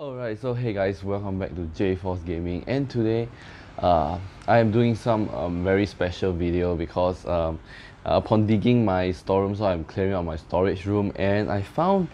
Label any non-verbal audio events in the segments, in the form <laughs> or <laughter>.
Alright, so hey guys, welcome back to J-Force Gaming. And today uh, I am doing some um, very special video because um, upon digging my storeroom, so I'm clearing out my storage room and I found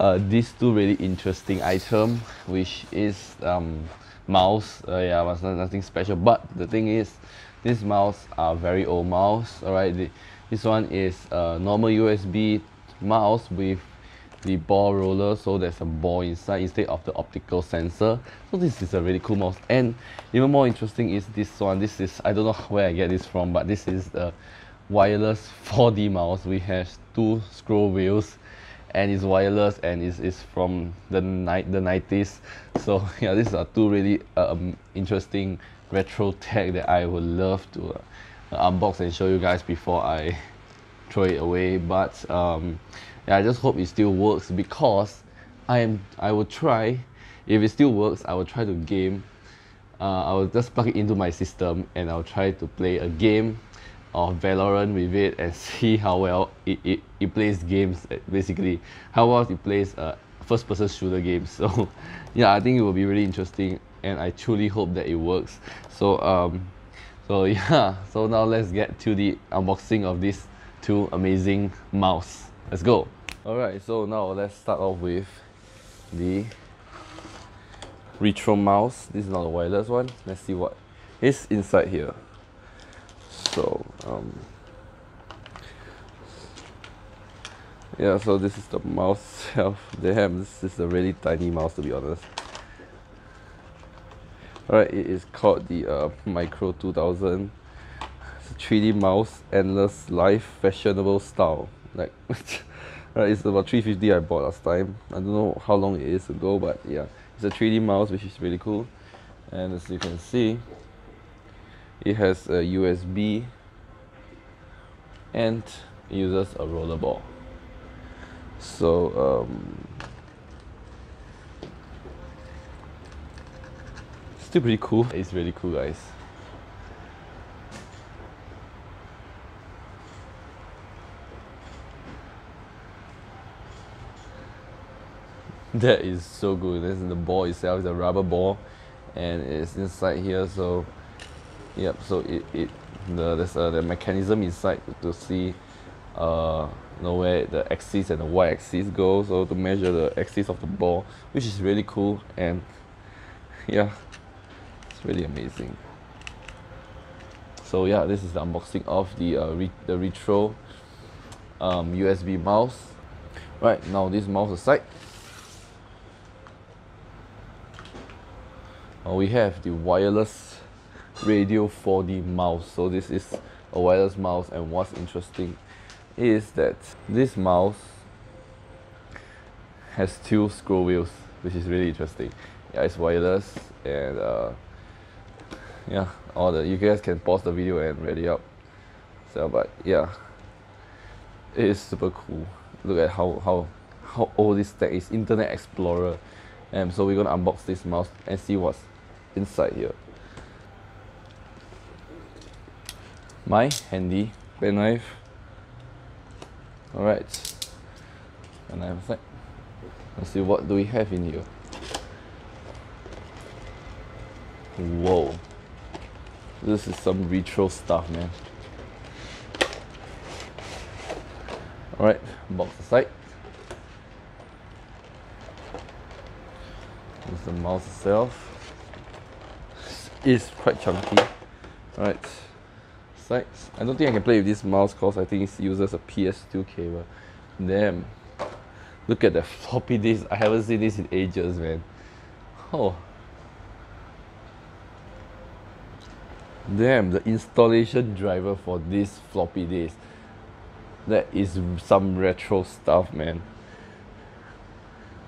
uh, these two really interesting items which is um, mouse, uh, yeah, was nothing special. But the thing is these mouse are very old mouse, alright, this one is a normal USB mouse with the ball roller so there's a ball inside instead of the optical sensor. So this is a really cool mouse. And even more interesting is this one. This is I don't know <laughs> where I get this from but this is the wireless <laughs> 4D mouse. We have two scroll wheels and it's wireless and it's, it's from the night the 90s so <laughs> yeah these are two really um, interesting retro tech that I would love to uh, unbox and show you guys before I throw it away. But um, yeah, I just hope it still works because I am I will try. If it still works I will try to game. Uh, I will just plug it into my system and I'll try to play a game of Valorant with it and <laughs> see how well it, it, it plays games basically. How well it plays uh, first person shooter games. <laughs> So yeah I think it will be really interesting and I truly hope that it works. So um so <laughs> yeah. So now let's get to the unboxing of these two amazing mouse. Let's go Alright, so now let's start off with the retro mouse. This is not a wireless one. Let's see what is inside here. So, um, yeah, so this is the mouse itself. <laughs> Damn, this is a really tiny mouse to be honest. Alright, it is called the uh, <laughs> Micro 2000. It's a 3D mouse, endless life, fashionable style. Like <laughs> Right, it's about 350 I bought last time. I don't know how long it is ago, but yeah, it's a 3D mouse, which is really cool. And as you can see, it has a USB and uses a rollerball. So um, still pretty cool. It's really cool, guys. <laughs> that is so good. This is the ball itself is a rubber ball and it's inside here so yep so it, it the there's a the mechanism inside to see uh you know where the axis and the y axis go so to measure the axis of the ball which is really cool and yeah it's really amazing. So yeah this is the unboxing of the uh, re the retro um, USB mouse. Right now this mouse aside uh, we have the wireless radio 4D mouse. So this is a wireless mouse and what's interesting is that this mouse has two scroll wheels which is really interesting. Yeah it's wireless and uh, yeah all the you guys can pause the video and ready up. So but yeah it is super cool. Look at how how how old this tech is internet explorer. And so we're gonna unbox this mouse and see what's inside here. My handy pen knife. Alright. Penknife aside. Let's see what do we have in here. Whoa. This is some retro stuff, man. Alright, box aside. This is the mouse itself is quite chunky. Alright, sides. I don't think I can play with this mouse because I think it uses a PS2 cable. Damn. Look at the floppy disk. I haven't seen this in ages, man. Oh. Damn, the installation driver for this floppy disk. That is some retro stuff, man.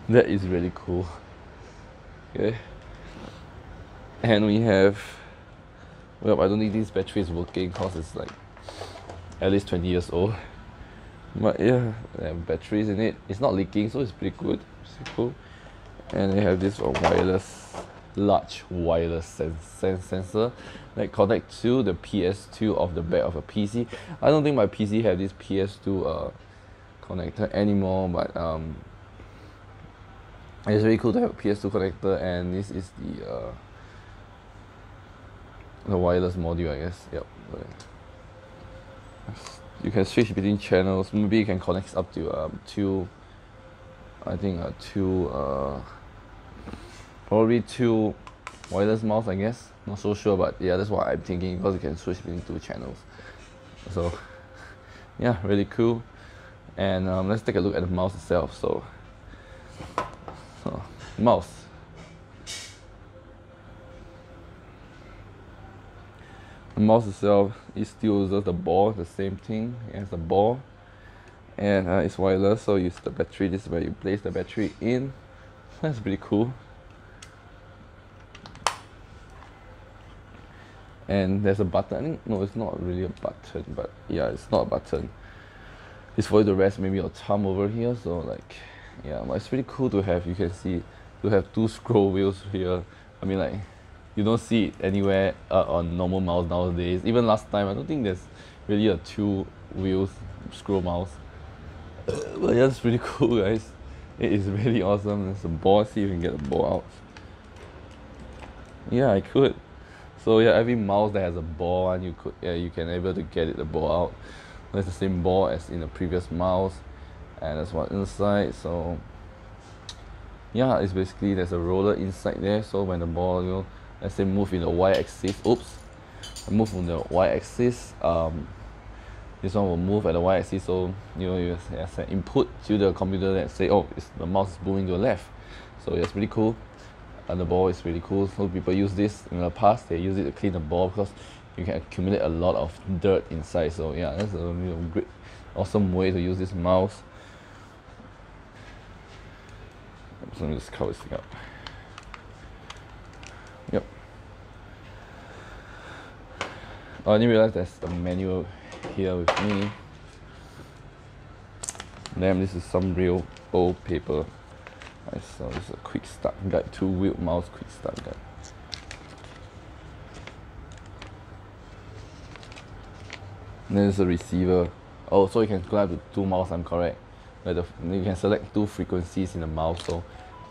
That is really cool. Okay and we have well I don't think this battery is working because it's like at least 20 years old. But yeah batteries in it. It's not leaking so it's pretty good. It's cool. And they have this wireless large wireless sen sensor that connect to the PS2 of the back of a PC I don't think my PC have this PS2 uh, connector anymore but um it's really cool to have a PS2 connector. And this is the uh, the wireless module I guess. Yep. You can switch between channels. Maybe you can connect up to um, two I think uh, two uh, probably two wireless mouse I guess. Not so sure but yeah that's what I'm thinking because you can switch between two channels. So <laughs> yeah really cool. And um, let's take a look at the mouse itself. So, so mouse mouse itself it still uses the ball the same thing as the ball. And uh, it's wireless so use the battery. This is where you place the battery in. <laughs> That's pretty cool. And there's a button. No it's not really a button but yeah it's not a button. It's for you to rest maybe your thumb over here so like yeah but it's pretty cool to have. You can see to have two scroll wheels here. I mean like you don't see it anywhere uh, on normal mouse nowadays. Even last time I don't think there's really a two wheels scroll mouse. <coughs> But yeah it's pretty <laughs> cool guys. It is really awesome. There's a ball. See if you can get the ball out. Yeah I could. So yeah every mouse that has a ball and you could yeah you can able to get it the ball out. That's the same ball as in the previous mouse and that's what inside so. Yeah it's basically there's a roller inside there so when the ball you know let's say move in the y-axis oops. I move on the y-axis um, this one will move at the y-axis so you know you have an input to the computer that say oh it's, the mouse is moving to the left. So it's really cool. And the ball is really cool. So people use this in the past. They use it to clean the ball because you can accumulate a lot of dirt inside. So yeah that's a know, great awesome way to use this mouse. So let me just cover this thing up oh, I didn't realize there's a manual here with me. Damn this is some real old paper. I saw this is a quick start guide two wheel mouse quick start guide there's a receiver. Oh so you can connect to two mouse I'm correct. Where the you can select two frequencies in the mouse so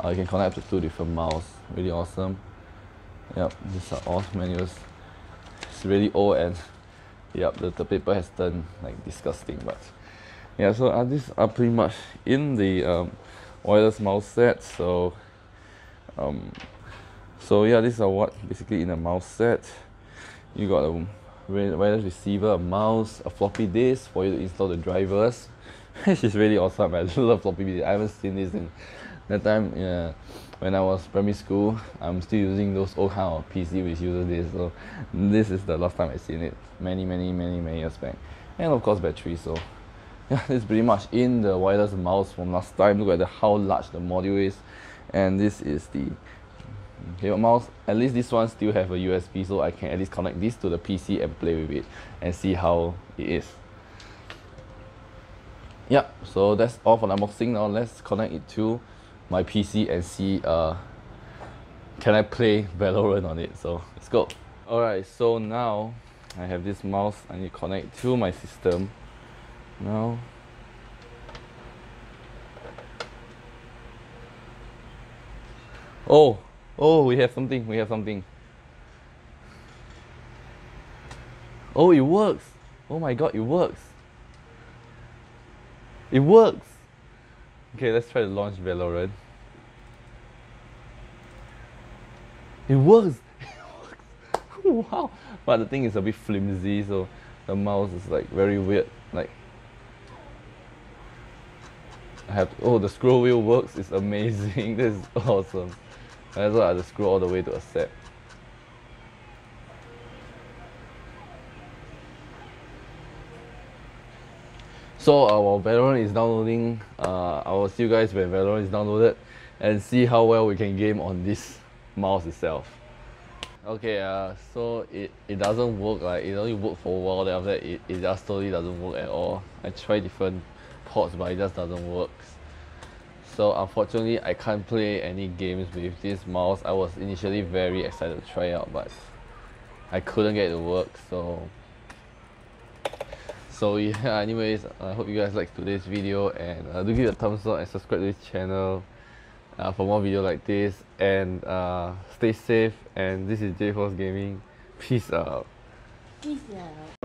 uh, you can connect to two different mouse. Really awesome. Yep these are all manuals it's really old and yep the, the paper has turned like disgusting but yeah so uh, these are pretty much in the um, wireless mouse set so um, so yeah these are what basically in a mouse set. You got a wireless receiver, a mouse, a floppy disk for you to install the drivers <laughs> which is really awesome. I <laughs> love floppy disk I haven't seen this in that time yeah when I was primary school I'm still using those old kind of PC which uses this so this is the last time I seen it. Many many many many years back. And of course battery so <laughs> yeah it's pretty much in the wireless mouse from last time. Look at the, how large the module is. And this is the okay, mouse. At least this one still have a USB so I can at least connect this to the PC and play with it and see how it is. Yep so that's all for the unboxing. Now let's connect it to my PC and see uh, can I play Valorant on it? So let's go. Alright so now I have this mouse I need to connect to my system. Now oh oh we have something we have something. Oh it works. Oh my god it works. It works. Okay let's try to launch Valorant it works. <laughs> Wow. But the thing is a bit flimsy so the mouse is like very weird like I have oh the scroll wheel works. It's amazing. <laughs> This is awesome. That's why I to scroll all the way to accept so our Valorant is downloading uh, I will see you guys when Valorant is downloaded and see how well we can game on this mouse itself. Okay uh, so it, it doesn't work like it only worked for a while then after that it, it just totally doesn't work at all. I tried different ports but it just doesn't work. So unfortunately I can't play any games with this mouse. I was initially very excited to try it out but I couldn't get it to work so so <laughs> yeah anyways I hope you guys liked today's video and uh, do give it a thumbs up and subscribe to this channel uh, for more video like this. And uh, stay safe. And this is J Force Gaming. Peace out. Peace out.